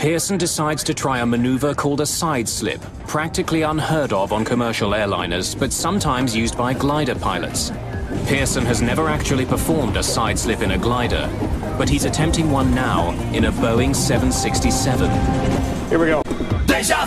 Pearson decides to try a maneuver called a side slip, practically unheard of on commercial airliners, but sometimes used by glider pilots. Pearson has never actually performed a side slip in a glider, but he's attempting one now in a Boeing 767. Here we go. Deja